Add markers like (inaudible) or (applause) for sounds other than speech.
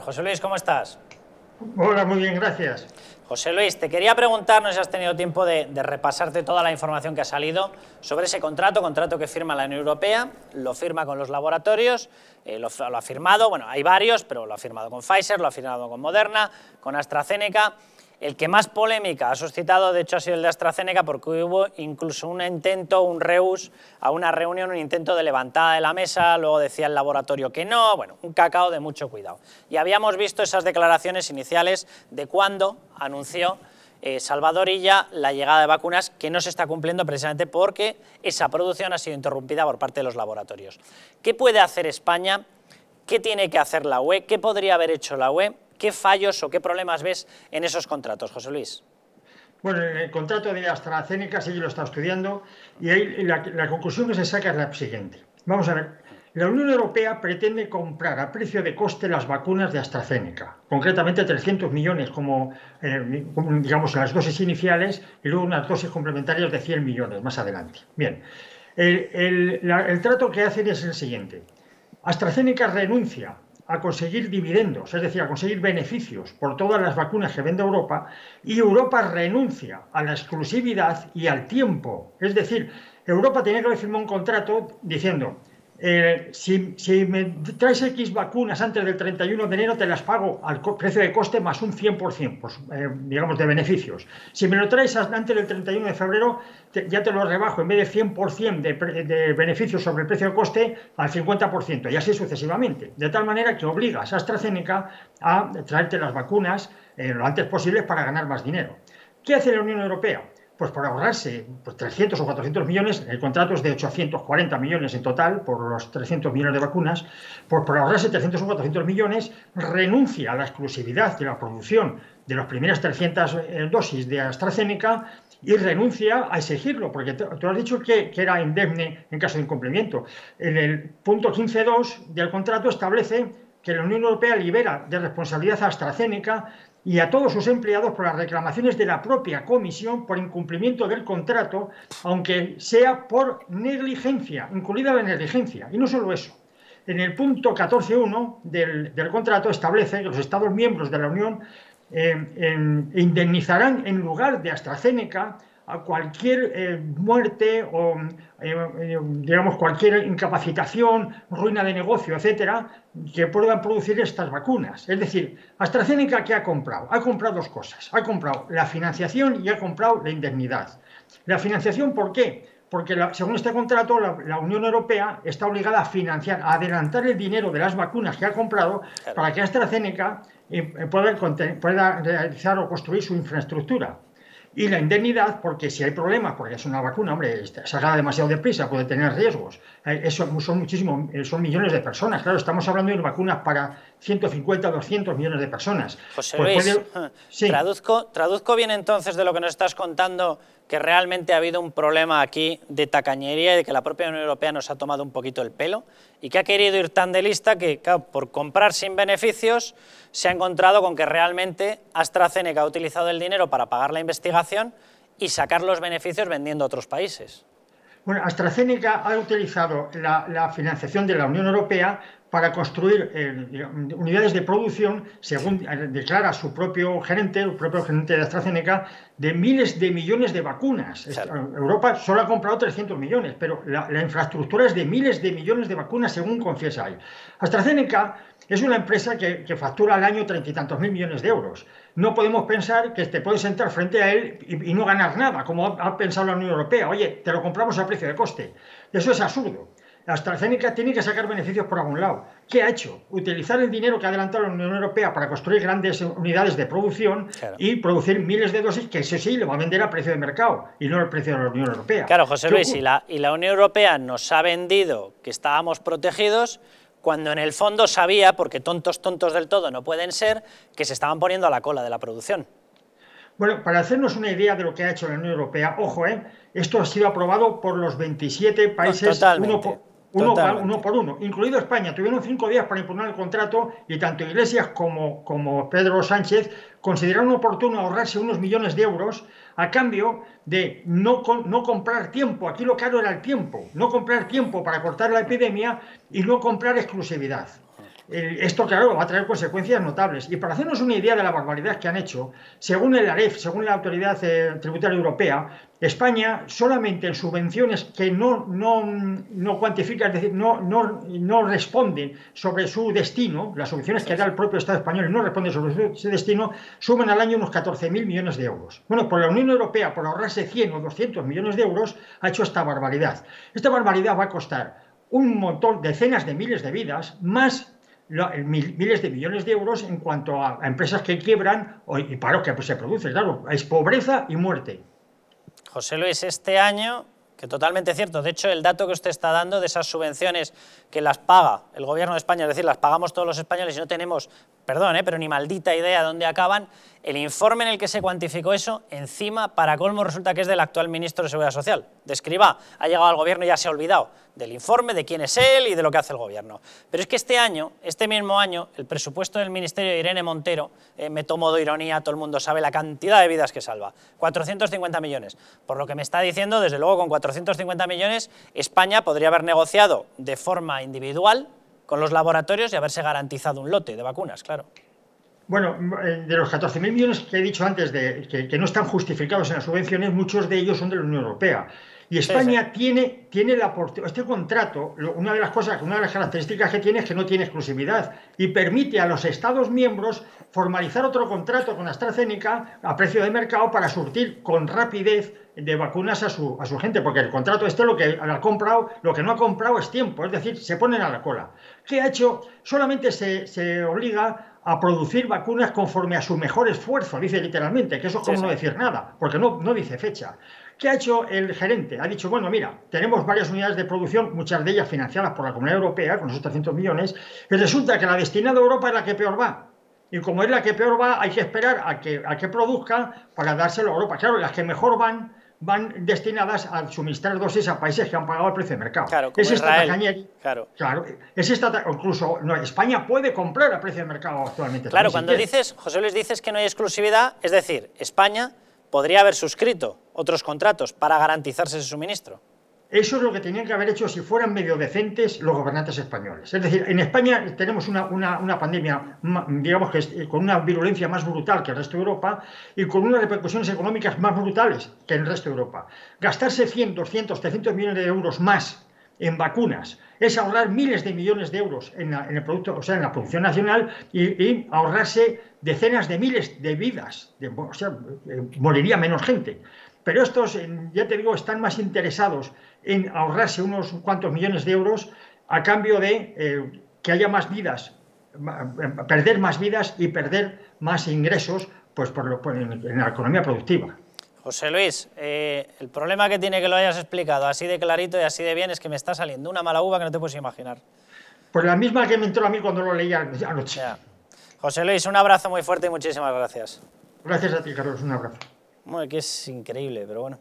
José Luis, ¿cómo estás? Hola, muy bien, gracias. José Luis, te quería preguntar, no sé si has tenido tiempo de, repasarte toda la información que ha salido sobre ese contrato, contrato que firma la Unión Europea, lo firma con los laboratorios, eh, lo, lo, ha firmado, bueno, hay varios, pero lo ha firmado con Pfizer, lo ha firmado con Moderna, con AstraZeneca. El que más polémica ha suscitado, de hecho, ha sido el de AstraZeneca, porque hubo incluso un intento, un reus, a una reunión, un intento de levantada de la mesa, luego decía el laboratorio que no, bueno, un cacao de mucho cuidado. Y habíamos visto esas declaraciones iniciales de cuando anunció eh, Salvador Illa la llegada de vacunas que no se está cumpliendo precisamente porque esa producción ha sido interrumpida por parte de los laboratorios. ¿Qué puede hacer España? ¿Qué tiene que hacer la UE? ¿Qué podría haber hecho la UE ¿Qué fallos o qué problemas ves en esos contratos, José Luis? Bueno, en el contrato de AstraZeneca sí lo está estudiando y la, conclusión que se saca es la siguiente. Vamos a ver, la Unión Europea pretende comprar a precio de coste las vacunas de AstraZeneca, concretamente 300 millones como, eh, digamos, las dosis iniciales y luego unas dosis complementarias de 100 millones más adelante. Bien, el, el trato que hacen es el siguiente. AstraZeneca renuncia a conseguir dividendos, es decir, a conseguir beneficios por todas las vacunas que vende Europa, y Europa renuncia a la exclusividad y al tiempo. Es decir, Europa tenía que haber firmado un contrato diciendo, eh, si, me traes X vacunas antes del 31 de enero, te las pago al precio de coste más un 100%, pues, eh, digamos, de beneficios. Si me lo traes antes del 31 de febrero, ya te lo rebajo en vez de 100% de, de, beneficios sobre el precio de coste al 50%, y así sucesivamente. De tal manera que obligas a AstraZeneca a traerte las vacunas eh, lo antes posible para ganar más dinero. ¿Qué hace la Unión Europea? Pues por ahorrarse pues 300 o 400 millones, el contrato es de 840 millones en total por los 300 millones de vacunas, pues por ahorrarse 300 o 400 millones renuncia a la exclusividad de la producción de las primeras 300 eh, dosis de AstraZeneca y renuncia a exigirlo, porque tú has dicho que, que era indemne en caso de incumplimiento. En el punto 15.2 del contrato establece que la Unión Europea libera de responsabilidad a AstraZeneca y a todos sus empleados por las reclamaciones de la propia comisión por incumplimiento del contrato, aunque sea por negligencia, incluida la negligencia. Y no solo eso. En el punto 14.1 del, del contrato establece que los Estados miembros de la Unión eh, indemnizarán en lugar de AstraZeneca a cualquier eh, muerte o, eh, digamos, cualquier incapacitación, ruina de negocio, etcétera, que puedan producir estas vacunas. Es decir, AstraZeneca, ¿qué ha comprado? Ha comprado dos cosas. Ha comprado la financiación y ha comprado la indemnidad. La financiación, ¿por qué? Porque según este contrato, la, Unión Europea está obligada a financiar, a adelantar el dinero de las vacunas que ha comprado para que AstraZeneca eh, pueda realizar o construir su infraestructura y la indemnidad, porque si hay problemas, porque es una vacuna, hombre, se haga demasiado deprisa, puede tener riesgos. Eh, eso son muchísimos, eh, son millones de personas. Claro, estamos hablando de vacunas para 150, 200 millones de personas. José pues Luis, (laughs) traduzco, traduzco bien entonces de lo que nos estás contando que realmente ha habido un problema aquí de tacañería y de que la propia Unión Europea nos ha tomado un poquito el pelo y que ha querido ir tan de lista que, por comprar sin beneficios, se ha encontrado con que realmente AstraZeneca ha utilizado el dinero para pagar la investigación y sacar los beneficios vendiendo a otros países. Bueno, AstraZeneca ha utilizado la, financiación de la Unión Europea para construir eh, unidades de producción, según eh, declara su propio gerente, el propio gerente de AstraZeneca, de miles de millones de vacunas. Europa solo ha comprado 300 millones, pero la, infraestructura es de miles de millones de vacunas, según confiesa él. AstraZeneca es una empresa que, factura al año treinta y tantos mil millones de euros. No podemos pensar que te puedes sentar frente a él y, no ganar nada, como ha, pensado la Unión Europea. Oye, te lo compramos a precio de coste. Eso es absurdo. AstraZeneca tiene que sacar beneficios por algún lado. ¿Qué ha hecho? Utilizar el dinero que ha adelantado la Unión Europea para construir grandes unidades de producción y producir miles de dosis que eso sí lo va a vender a precio de mercado y no al precio de la Unión Europea. Claro, José Luis, y la, y la Unión Europea nos ha vendido que estábamos protegidos cuando en el fondo sabía, porque tontos tontos del todo no pueden ser, que se estaban poniendo a la cola de la producción. Bueno, para hacernos una idea de lo que ha hecho la Unión Europea, ojo, ¿eh? esto ha sido aprobado por los 27 países, uno, por, uno, por uno, incluido España. Tuvieron cinco días para impugnar el contrato y tanto Iglesias como, como Pedro Sánchez consideraron oportuno ahorrarse unos millones de euros a cambio de no, no comprar tiempo. Aquí lo caro era el tiempo, no comprar tiempo para cortar la epidemia y no comprar exclusividad. Esto, claro, va a traer consecuencias notables. Y para hacernos una idea de la barbaridad que han hecho, según el AREF, según la Autoridad eh, Tributaria Europea, España solamente en subvenciones que no, no, no cuantifican, es decir, no, no, no responden sobre su destino, las subvenciones que da el propio Estado español no responden sobre su destino, suman al año unos 14.000 millones de euros. Bueno, por la Unión Europea, por ahorrarse 100 o 200 millones de euros, ha hecho esta barbaridad. Esta barbaridad va a costar un montón, decenas de miles de vidas, más miles de millones de euros en cuanto a, empresas que quiebran y paro que se produce. Claro, es pobreza y muerte. José Luis, este año, que totalmente cierto, de hecho el dato que usted está dando de esas subvenciones que las paga el gobierno de España, es decir, las pagamos todos los españoles y no tenemos, perdón, eh, pero ni maldita idea de dónde acaban, el informe en el que se cuantificó eso, encima, para colmo, resulta que es del actual ministro de Seguridad Social, de. Ha llegado al gobierno y ya se ha olvidado del informe, de quién es él y de lo que hace el gobierno. Pero es que este año, este mismo año, el presupuesto del ministerio de Irene Montero, eh, me tomo de ironía, todo el mundo sabe la cantidad de vidas que salva, 450 millones. Por lo que me está diciendo, desde luego con 450 millones, España podría haber negociado de forma individual con los laboratorios y haberse garantizado un lote de vacunas, claro. Bueno, eh, de los 14.000 millones que he dicho antes de, que, no están justificados en las subvenciones, muchos de ellos son de la Unión Europea. Y España tiene, tiene la, este contrato, una de las cosas, una de las características que tiene es que no tiene exclusividad y permite a los Estados miembros formalizar otro contrato con AstraZeneca a precio de mercado para surtir con rapidez de vacunas a su, a su gente, porque el contrato este lo que ha comprado, lo que no ha comprado es tiempo, es decir, se ponen a la cola. ¿Qué ha hecho? Solamente se, se obliga a producir vacunas conforme a su mejor esfuerzo, dice literalmente, que eso es como no decir nada, porque no, no dice fecha. ¿Qué ha hecho el gerente? Ha dicho, bueno, mira, tenemos varias unidades de producción, muchas de ellas financiadas por la Comunidad Europea, con esos 300 millones, y resulta que la destinada a Europa es la que peor va. Y como es la que peor va, hay que esperar a que, a que produzca para dárselo a Europa. Claro, las que mejor van van destinadas a suministrar dosis a países que han pagado el precio de mercado. Claro, como es Israel. claro. claro. Es esta, incluso España puede comprar a precio de mercado actualmente. Claro, cuando dices, José Luis, dices que no hay exclusividad, es decir, España podría haber suscrito otros contratos para garantizarse ese suministro. Eso es lo que tenían que haber hecho si fueran medio decentes los gobernantes españoles. Es decir, en España tenemos una, una, pandemia, digamos que eh, con una virulencia más brutal que el resto de Europa y con unas repercusiones económicas más brutales que el resto de Europa. Gastarse 100, 200, 300 millones de euros más en vacunas es ahorrar miles de millones de euros en, el producto, o sea, en la producción nacional y, ahorrarse decenas de miles de vidas. o sea, eh, moriría menos gente. Pero estos, ya te digo, están más interesados en ahorrarse unos cuantos millones de euros a cambio de eh, que haya más vidas, perder más vidas y perder más ingresos pues, por lo, en, la economía productiva. José Luis, eh, el problema que tiene que lo hayas explicado así de clarito y así de bien es que me está saliendo una mala uva que no te puedes imaginar. Pues la misma que me entró a mí cuando lo leía anoche. José Luis, un abrazo muy fuerte y muchísimas gracias. Gracias a ti, Carlos, un abrazo. Bueno, que es increíble, pero bueno.